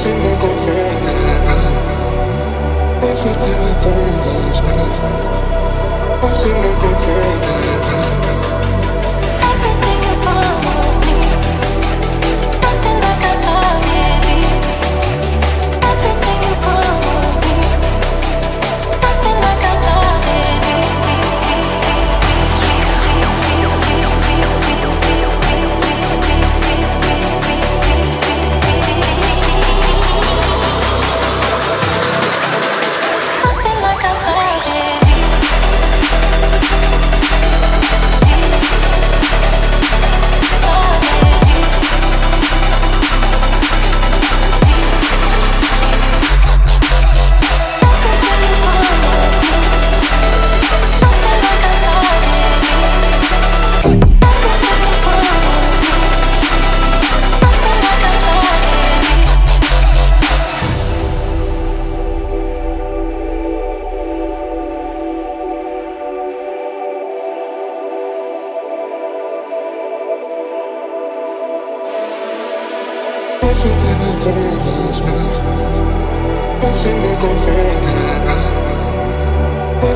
I feel like I'm falling. I feel like I'm falling.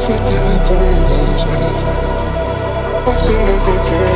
I feel like I'm.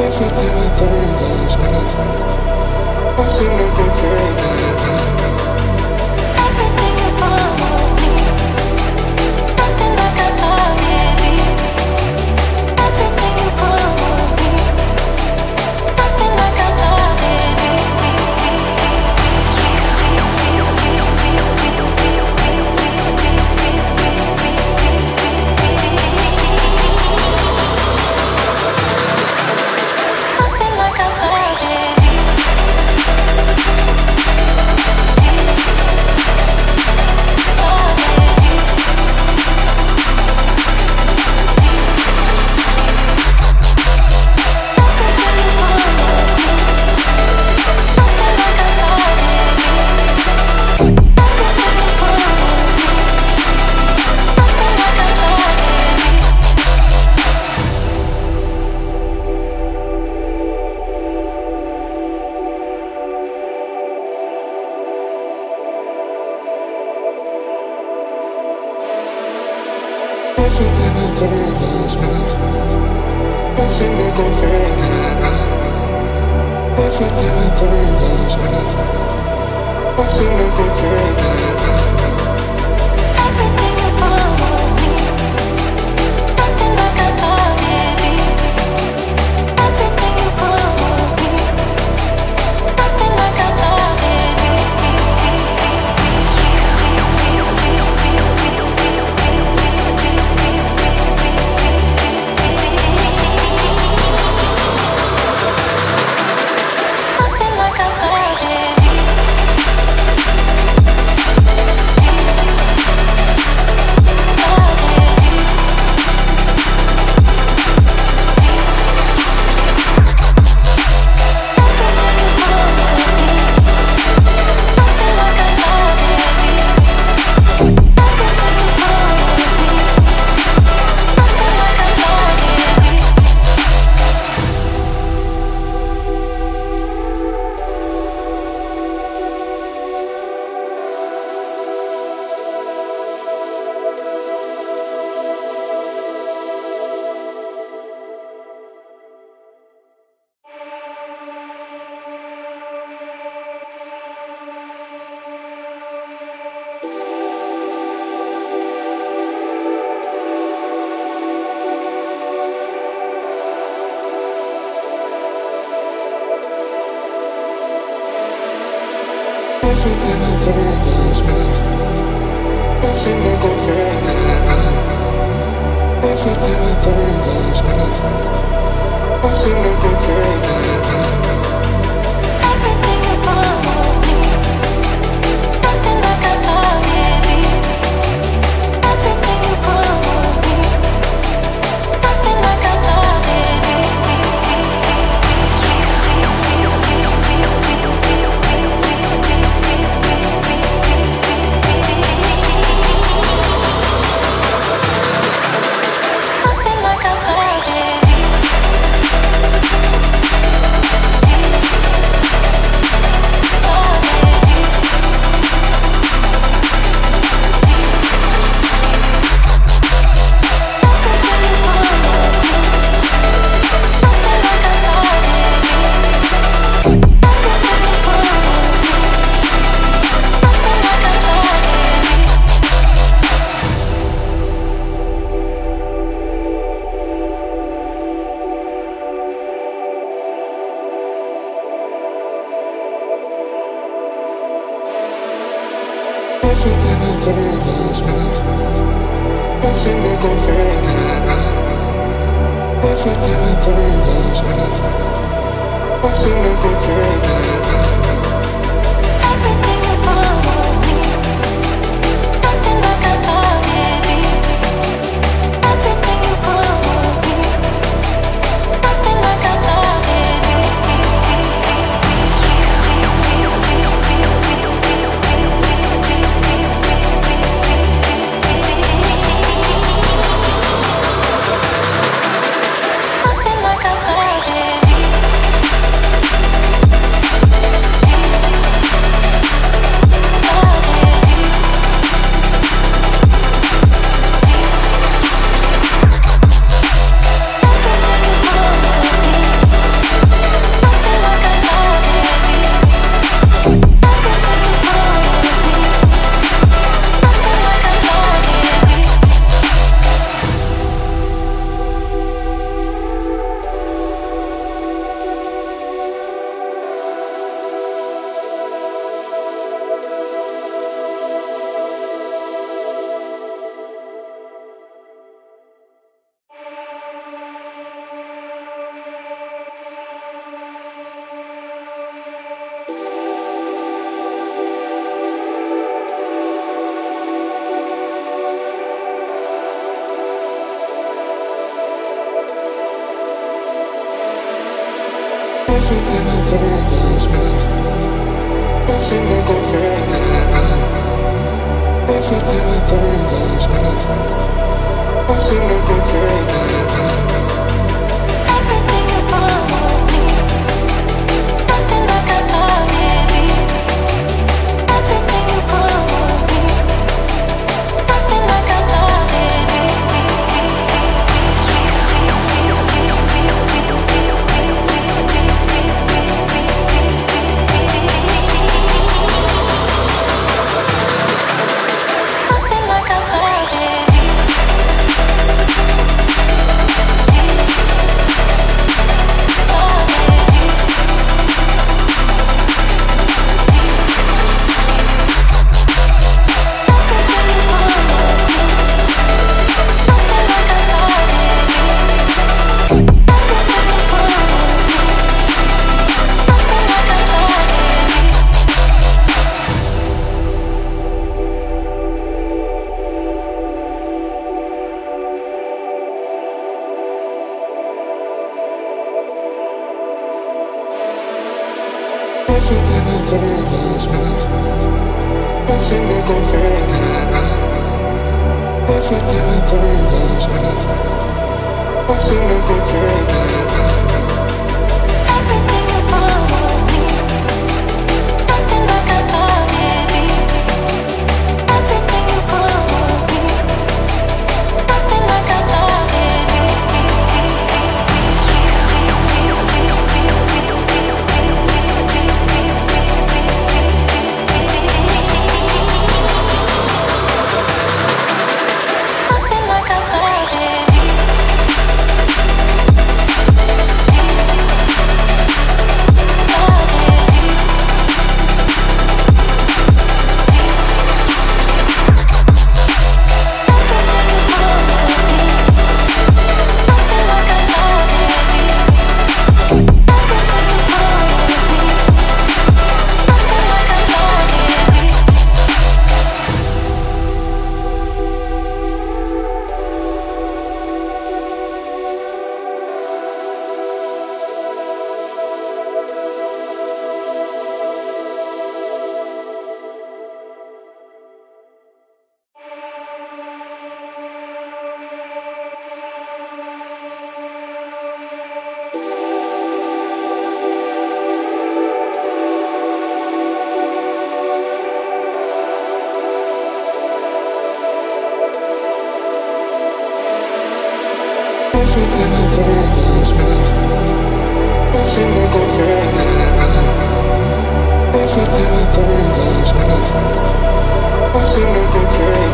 I feel like I'm paradise. I feel like I'm paradise. I feel like I'm playing I feel like I'm I'm you need to. Everything burns. falling. I feel like I'm falling. I feel like I'm I feel like I'm falling. now I feel like I'm falling.